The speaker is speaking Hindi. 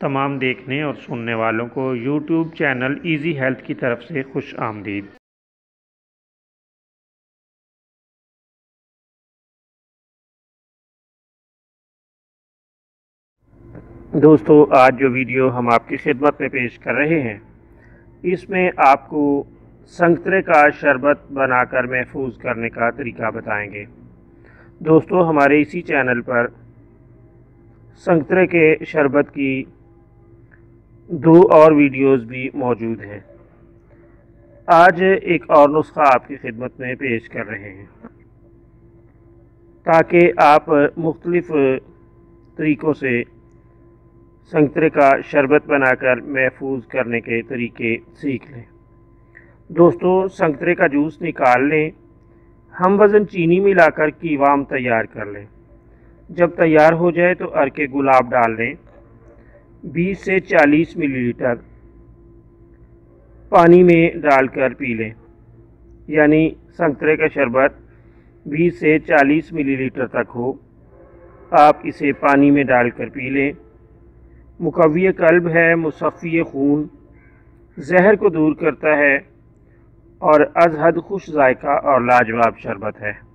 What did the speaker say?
तमाम देखने और सुनने वालों को यूट्यूब चैनल इजी हेल्थ की तरफ़ से खुश आमदीद। दोस्तों, आज जो वीडियो हम आपकी खिदमत में पेश कर रहे हैं, इसमें आपको संतरे का शरबत बनाकर महफूज करने का तरीका बताएँगे। दोस्तों, हमारे इसी चैनल पर संतरे के शरबत की दो और वीडियोस भी मौजूद हैं। आज एक और नुस्खा आपकी खिदमत में पेश कर रहे हैं। ताकि आप मुख्तलिफ़ तरीक़ों से संतरे का शरबत बनाकर महफूज करने के तरीके सीख लें। दोस्तों, संतरे का जूस निकाल लें। हम वज़न चीनी मिलाकर कीवाम तैयार कर लें। जब तैयार हो जाए तो अर के गुलाब डाल दें 20 से 40 मिलीलीटर पानी में डालकर पी लें। यानी संतरे का शरबत 20 से 40 मिलीलीटर तक हो। आप इसे पानी में डालकर पी लें। मुकवी कल्ब है मुसफ़ी खून। जहर को दूर करता है और अजहद खुश जायका और लाजवाब शरबत है।